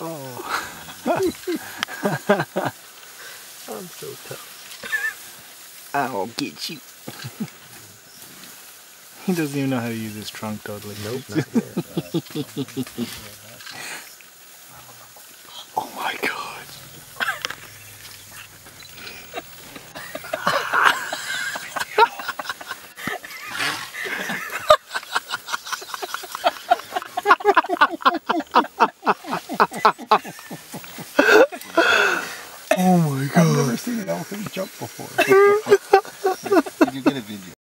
oh. I'm so tough. I'll get you. he doesn't even know how to use his trunk totally. Nope, oh my god. I've never seen an elephant jump before. Did you get a video?